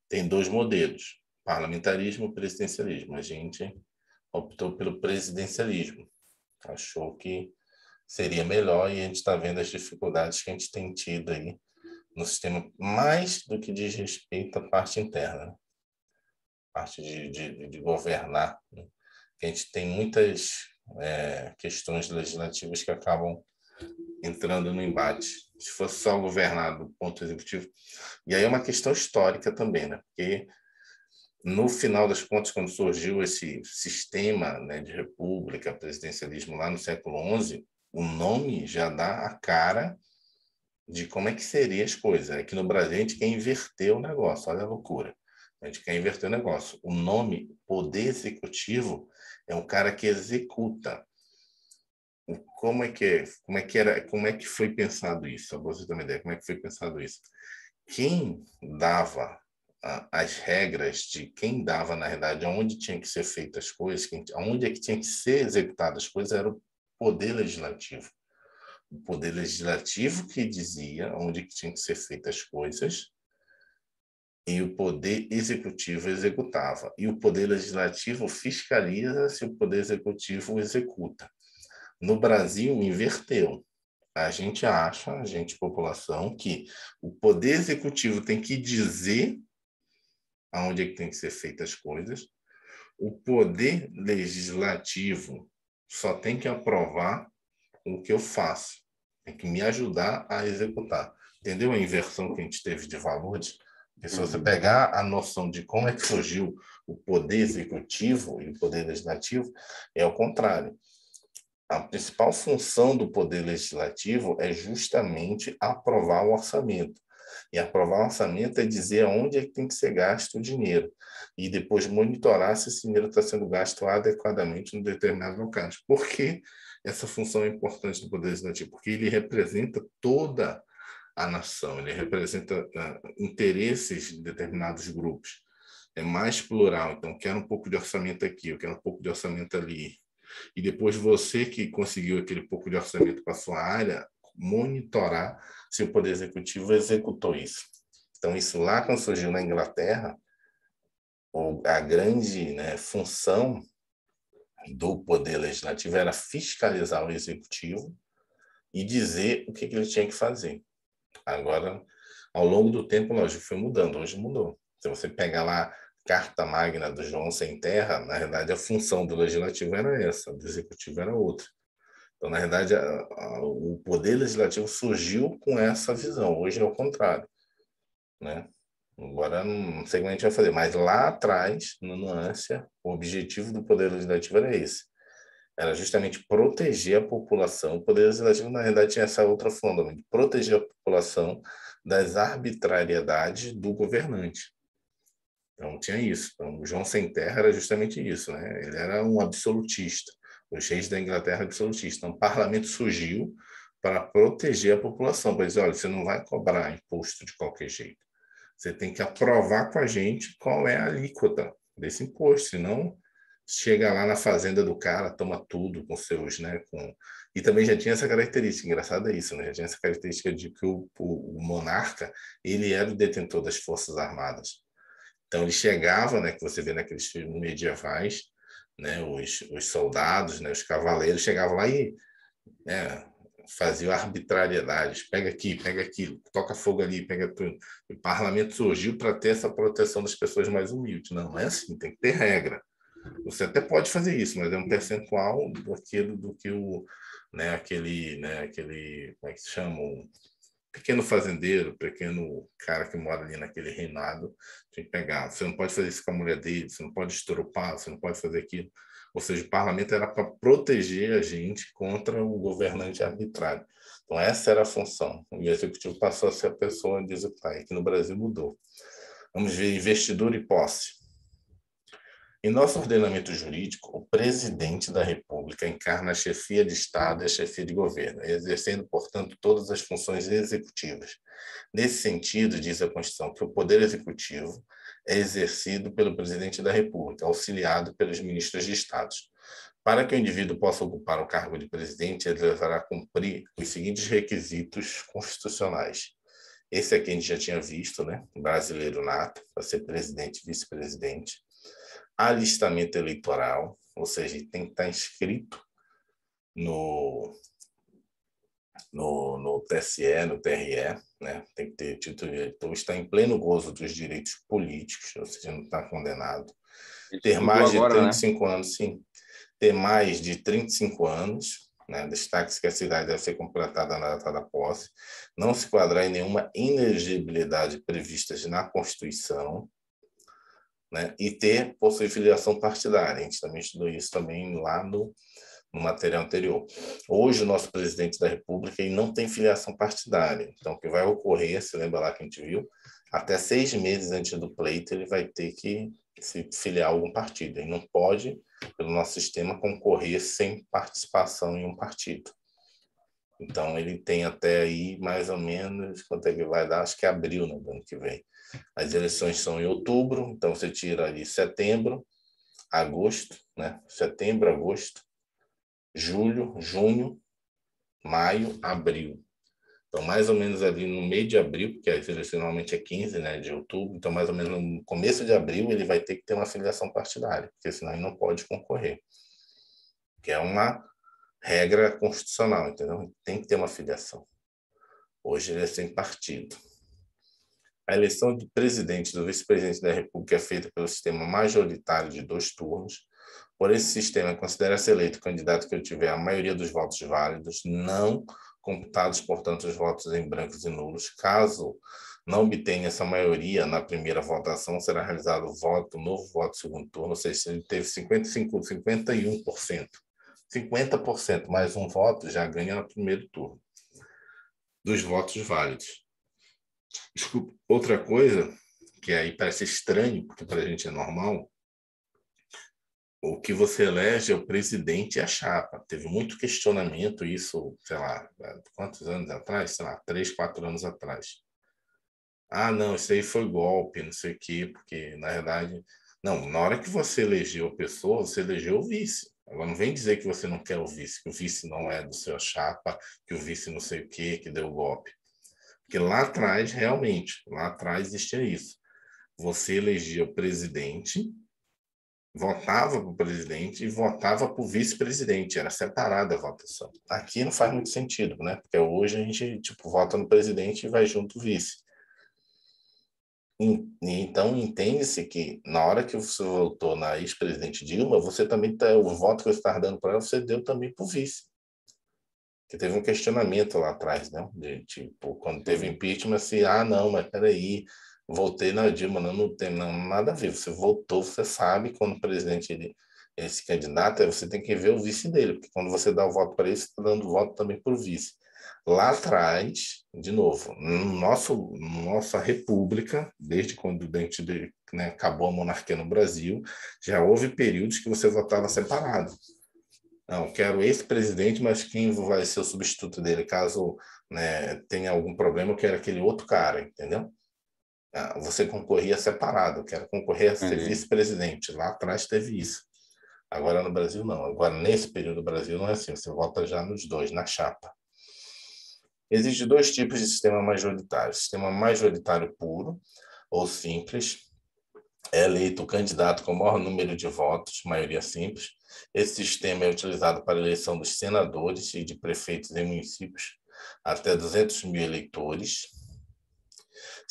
Tem dois modelos, parlamentarismo, presidencialismo. A gente optou pelo presidencialismo. Achou que seria melhor e a gente está vendo as dificuldades que a gente tem tido aí no sistema, mais do que diz respeito à parte interna, né? parte de, de, de governar. Né? A gente tem muitas é, questões legislativas que acabam entrando no embate. Se fosse só governar do ponto executivo. E aí é uma questão histórica também, né? porque no final das contas, quando surgiu esse sistema né, de república, presidencialismo lá no século XI, o nome já dá a cara de como é que seriam as coisas. Aqui no Brasil, a gente quer inverter o negócio, olha a loucura. A gente quer inverter o negócio. O nome poder executivo é um cara que executa. Como é que é? Como é que era? Como é que foi pensado isso? Você ter uma ideia. Como é que foi pensado isso? Quem dava as regras de quem dava na verdade aonde tinha que ser feitas as coisas, aonde é que tinha que ser executadas as coisas era o poder legislativo. O poder legislativo que dizia onde tinha que ser feitas as coisas e o poder executivo executava. E o poder legislativo fiscaliza se o poder executivo executa. No Brasil, inverteu. A gente acha, a gente, população, que o poder executivo tem que dizer aonde é que tem que ser feitas as coisas. O poder legislativo só tem que aprovar o que eu faço, tem que me ajudar a executar. Entendeu a inversão que a gente teve de valores? Porque se você uhum. pegar a noção de como é que surgiu o poder executivo e o poder legislativo, é o contrário. A principal função do poder legislativo é justamente aprovar o orçamento. E aprovar o orçamento é dizer aonde é que tem que ser gasto o dinheiro. E depois monitorar se esse dinheiro está sendo gasto adequadamente em determinados locais. Por que essa função é importante do Poder Legislativo? Porque ele representa toda a nação, ele representa uh, interesses de determinados grupos. É mais plural, então quero um pouco de orçamento aqui, eu quero um pouco de orçamento ali. E depois você que conseguiu aquele pouco de orçamento para sua área, monitorar se o Poder Executivo executou isso. Então, isso lá quando surgiu na Inglaterra, a grande né, função do Poder Legislativo era fiscalizar o Executivo e dizer o que, ele tinha que fazer. Agora, ao longo do tempo, lógico, foi mudando. Hoje mudou. Se você pega lá Carta Magna do João Sem Terra, na verdade, a função do Legislativo era essa, do Executivo era outra. Então, na verdade, a, a, o poder legislativo surgiu com essa visão. Hoje é o contrário, né? Agora não sei como a gente vai fazer, mas lá atrás, no nuance, o objetivo do poder legislativo era esse. Era justamente proteger a população. O poder legislativo, na verdade, tinha essa outra forma, de proteger a população das arbitrariedades do governante. Então, tinha isso. Então, o João Sem Terra era justamente isso, né? Ele era um absolutista os reis da Inglaterra absolutistas. Então, o parlamento surgiu para proteger a população, para dizer, olha, você não vai cobrar imposto de qualquer jeito. Você tem que aprovar com a gente qual é a alíquota desse imposto, senão chega lá na fazenda do cara, toma tudo com seus, né, com... E também já tinha essa característica, engraçado é isso, né? Já tinha essa característica de que o, o, o monarca, ele era o detentor das forças armadas. Então ele chegava, né, que você vê naqueles filmes medievais, né, os, os soldados, né, os cavaleiros chegavam lá e né, faziam arbitrariedades, pega aqui, pega aquilo, toca fogo ali, pega tudo. O parlamento surgiu para ter essa proteção das pessoas mais humildes. Não, não é assim, tem que ter regra. Você até pode fazer isso, mas é um percentual daquilo do que o, né, aquele, né, aquele, como é que se chama, pequeno fazendeiro, pequeno cara que mora ali naquele reinado, tem que pegar. Você não pode fazer isso com a mulher dele, você não pode estrupar, você não pode fazer aquilo. Ou seja, o parlamento era para proteger a gente contra o governante arbitrário. Então, essa era a função. O executivo passou a ser a pessoa de executar. Aqui no Brasil mudou. Vamos ver investidor e posse. Em nosso ordenamento jurídico, o presidente da República encarna a chefia de Estado e a chefia de governo, exercendo, portanto, todas as funções executivas. Nesse sentido, diz a Constituição que o poder executivo é exercido pelo presidente da República, auxiliado pelos ministros de Estado. Para que o indivíduo possa ocupar o cargo de presidente, ele deverá cumprir os seguintes requisitos constitucionais: Esse aqui a gente já tinha visto, né? Brasileiro nato, para ser presidente, vice-presidente. Alistamento eleitoral, ou seja, tem que estar inscrito no, no, no TSE, no TRE, né? tem que ter título de eleitor, está em pleno gozo dos direitos políticos, ou seja, não está condenado. Ter mais agora, de 35 né? anos, sim. Ter mais de 35 anos, né? destaque que a cidade deve ser completada na data da posse, não se quadrar em nenhuma inelegibilidade prevista na Constituição, né? e ter, possui filiação partidária. A gente também estudou isso também lá no, no material anterior. Hoje, o nosso presidente da República ele não tem filiação partidária. Então, o que vai ocorrer, se lembra lá que a gente viu, até seis meses antes do pleito, ele vai ter que se filiar a algum partido. Ele não pode, pelo nosso sistema, concorrer sem participação em um partido. Então, ele tem até aí, mais ou menos, quanto é que vai dar? Acho que é abril, né, do ano que vem. As eleições são em outubro, então você tira ali setembro, agosto, né? Setembro, agosto, julho, junho, maio, abril. Então, mais ou menos ali no meio de abril, porque a eleição normalmente é 15 né, de outubro, então mais ou menos no começo de abril ele vai ter que ter uma filiação partidária, porque senão ele não pode concorrer. Que é uma regra constitucional, entendeu? Tem que ter uma filiação. Hoje ele é sem partido. A eleição de presidente e do vice-presidente da República é feita pelo sistema majoritário de dois turnos, por esse sistema, considera-se eleito o candidato que obtiver a maioria dos votos válidos, não computados, portanto, os votos em brancos e nulos. Caso não obtenha essa maioria na primeira votação, será realizado o voto, novo voto segundo turno, ou seja, se ele teve 55, 51%, 50% mais um voto, já ganha no primeiro turno dos votos válidos. Desculpa, outra coisa que aí parece estranho, porque para a gente é normal, o que você elege é o presidente e a chapa. Teve muito questionamento isso, sei lá, quantos anos atrás? Sei lá, três, quatro anos atrás. Ah, não, isso aí foi golpe, não sei o quê, porque, na verdade... Não, na hora que você elegeu a pessoa, você elegeu o vice. Agora, não vem dizer que você não quer o vice, que o vice não é do seu chapa, que o vice não sei o quê, que deu golpe. Porque lá atrás, realmente, lá atrás existia isso. Você elegia o presidente votava para o presidente e votava para o vice-presidente, era separada a votação. Aqui não faz muito sentido, né? Porque hoje a gente tipo vota no presidente e vai junto o vice. Então entende-se que na hora que você votou na ex-presidente Dilma, você também tá, o voto que você estava dando para ela, você deu também para o vice. Que teve um questionamento lá atrás, né? De, tipo, quando teve impeachment, assim, ah, não, mas peraí, Voltei na Dilma, não, não tem não, nada a ver. Você voltou, você sabe quando o presidente ele, esse candidato, você tem que ver o vice dele, porque quando você dá o voto para ele, você está dando voto também para o vice. Lá atrás, de novo, no nosso, nossa república, desde quando dente né, acabou a monarquia no Brasil, já houve períodos que você votava separado. Não, quero esse presidente, mas quem vai ser o substituto dele, caso né, tenha algum problema, eu quero aquele outro cara, entendeu? Ah, você concorria separado, que era concorrer a ser uhum. vice-presidente. Lá atrás teve isso. Agora no Brasil não. Agora nesse período do Brasil não é assim. Você vota já nos dois, na chapa. Existem dois tipos de sistema majoritário. Sistema majoritário puro ou simples. É eleito o candidato com o maior número de votos, maioria simples. Esse sistema é utilizado para a eleição dos senadores e de prefeitos em municípios até 200 mil eleitores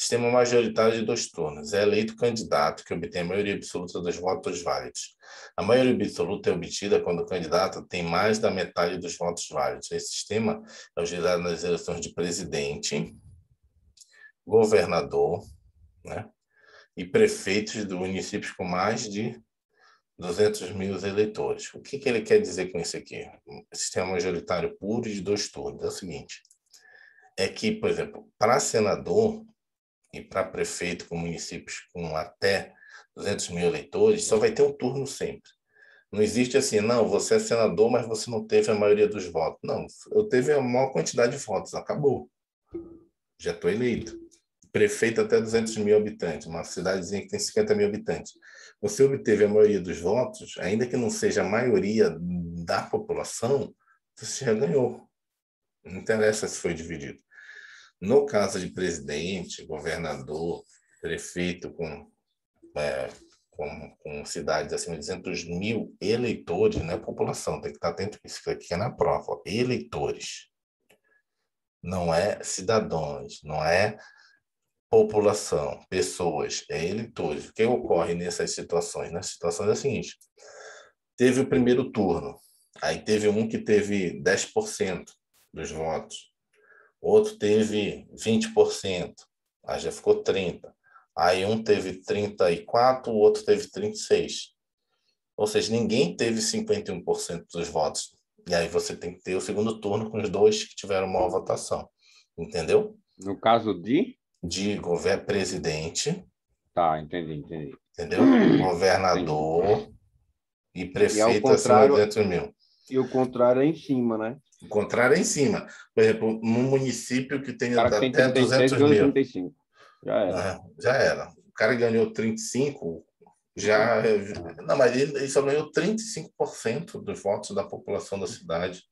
Sistema majoritário de dois turnos. É eleito o candidato que obtém a maioria absoluta dos votos válidos. A maioria absoluta é obtida quando o candidato tem mais da metade dos votos válidos. Esse sistema é utilizado nas eleições de presidente, governador né, e prefeitos de municípios com mais de 200 mil eleitores. O que, que ele quer dizer com isso aqui? Sistema majoritário puro de dois turnos. É o seguinte: é que, por exemplo, para senador, e para prefeito com municípios com até 200 mil eleitores, só vai ter um turno sempre. Não existe assim, não, você é senador, mas você não teve a maioria dos votos. Não, eu teve a maior quantidade de votos, acabou. Já estou eleito. Prefeito até 200 mil habitantes, uma cidadezinha que tem 50 mil habitantes. Você obteve a maioria dos votos, ainda que não seja a maioria da população, você já ganhou. Não interessa se foi dividido. No caso de presidente, governador, prefeito com, é, com, com cidades acima de 200 mil eleitores, não é população, tem que estar atento isso, aqui é na prova, eleitores. Não é cidadãos, não é população, pessoas, é eleitores. O que ocorre nessas situações? Nas situações é a seguinte: teve o primeiro turno, aí teve um que teve 10% dos votos, outro teve 20%, aí já ficou 30%. Aí um teve 34, o outro teve 36. Ou seja, ninguém teve 51% dos votos. E aí você tem que ter o segundo turno com os dois que tiveram maior votação. Entendeu? No caso de? De governo presidente. Tá, entendi, entendi. Entendeu? Governador entendi. e prefeito e acima de 200 mil. E o contrário é em cima, né? O contrário é em cima. Por exemplo, num município que tem até tem 36, 200 mil. 35. Já era. Ah, já era. O cara ganhou 35, já. Não, mas ele, ele só ganhou 35% dos votos da população da cidade.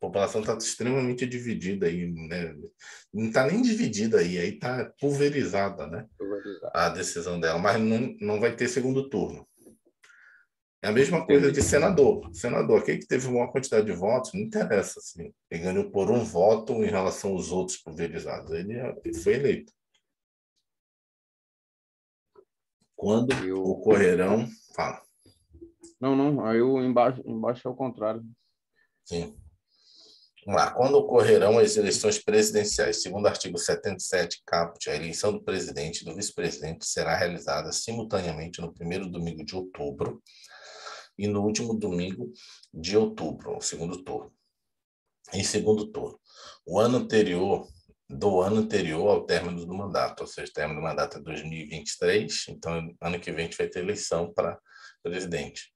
A população está extremamente dividida aí, né? Não está nem dividida aí, aí está pulverizada, né? Pulverizada. A decisão dela, mas não, não vai ter segundo turno. É a mesma coisa de senador. Senador, aquele que teve uma quantidade de votos, não interessa. Assim. Ele ganhou por um voto em relação aos outros pulverizados. Ele, ele foi eleito. Quando eu... ocorrerão. Fala. Não, não. Aí o embaixo, embaixo é o contrário. Sim. Vamos lá. Quando ocorrerão as eleições presidenciais? Segundo o artigo 77, caput, a eleição do presidente e do vice-presidente será realizada simultaneamente no primeiro domingo de outubro e no último domingo de outubro, o segundo turno. Em segundo turno. O ano anterior, do ano anterior ao término do mandato, ou seja, o término do mandato é 2023, então ano que vem a gente vai ter eleição para presidente.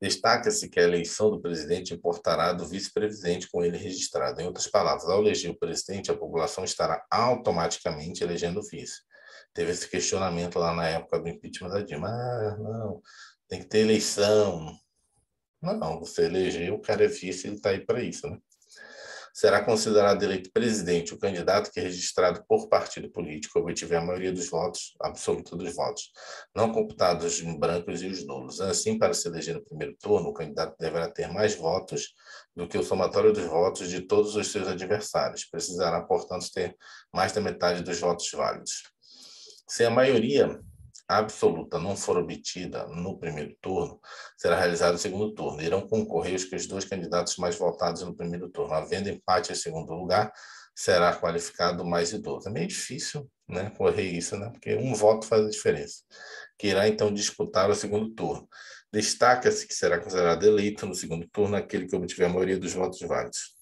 Destaca-se que a eleição do presidente importará do vice-presidente com ele registrado. Em outras palavras, ao eleger o presidente, a população estará automaticamente elegendo o vice. Teve esse questionamento lá na época do impeachment da Dilma. Ah, não, tem que ter eleição. Não, você elegeu, o cara é vice, ele está aí para isso, né? Será considerado eleito presidente o candidato que é registrado por partido político obtiver a maioria dos votos, absoluta dos votos, não computados os brancos e os nulos. Assim, para se eleger no primeiro turno, o candidato deverá ter mais votos do que o somatório dos votos de todos os seus adversários. Precisará, portanto, ter mais da metade dos votos válidos. Se a maioria absoluta não for obtida no primeiro turno, será realizado o segundo turno. Irão concorrer os que os dois candidatos mais votados no primeiro turno. Havendo empate em segundo lugar, será qualificado o mais idoso. É meio difícil né, correr isso, né, porque um voto faz a diferença. Que irá, então, disputar o segundo turno. Destaca-se que será considerado eleito no segundo turno aquele que obtiver a maioria dos votos válidos.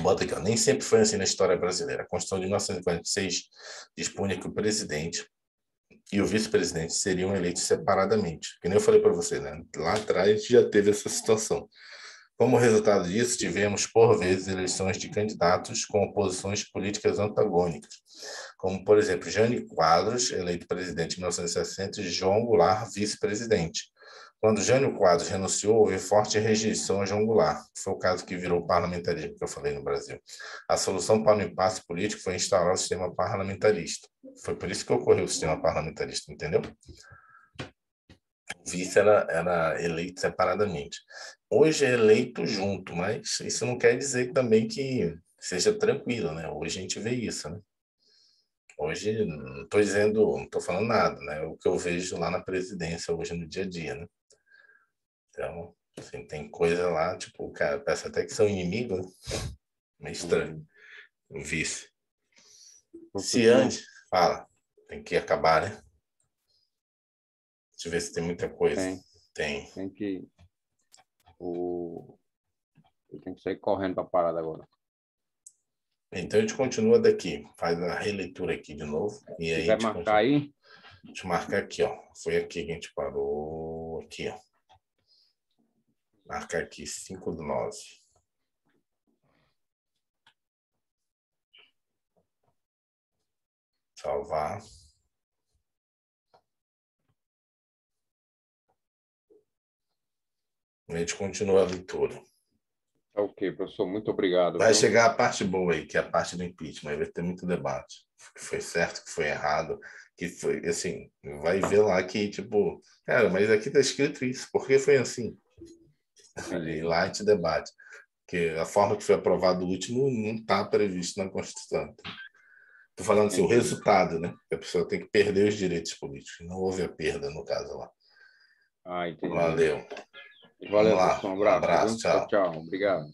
Bota aqui, ó. nem sempre foi assim na história brasileira. A Constituição de 1946 dispunha que o presidente e o vice-presidente seriam eleitos separadamente. Que nem eu falei para você, né? Lá atrás já teve essa situação. Como resultado disso, tivemos, por vezes, eleições de candidatos com posições políticas antagônicas, como, por exemplo, Jânio Quadros, eleito presidente em 1960, e João Goulart, vice-presidente. Quando Jânio Quadros renunciou, houve forte rejeição a João Goulart. Foi o caso que virou parlamentarismo que eu falei no Brasil. A solução para o impasse político foi instaurar o sistema parlamentarista. Foi por isso que ocorreu o sistema parlamentarista, entendeu? O vice era, era eleito separadamente. Hoje é eleito junto, mas isso não quer dizer também que seja tranquilo, né? Hoje a gente vê isso, né? Hoje, não estou dizendo, não estou falando nada, né? O que eu vejo lá na presidência hoje no dia a dia, né? Então, assim, tem coisa lá, tipo, cara, parece até que são inimigos, né? Meio estranho. O vice. Se antes, fala, tem que acabar, né? Deixa eu ver se tem muita coisa. Tem. Tem. Tem que. O... Eu tenho que sair correndo para a parada agora. Então a gente continua daqui, faz a releitura aqui de novo. E aí vai marcar continua. aí? Deixa eu marcar aqui, ó. Foi aqui que a gente parou. Aqui, ó. Marcar aqui, 5 do 9. Salvar. A gente continua a leitura. Ok, professor, muito obrigado. Vai chegar a parte boa aí, que é a parte do impeachment, vai ter muito debate. Que foi certo, que foi errado, que foi, assim, vai ver lá que, tipo, cara, mas aqui tá escrito isso, por que foi assim? E lá gente debate. Porque a forma que foi aprovado o último não está previsto na Constituição. Estou falando assim, o resultado, né? A pessoa tem que perder os direitos políticos. Não houve a perda, no caso lá. Ah, entendi. Valeu. Valeu, um abraço. Um abraço tchau. tchau. Obrigado.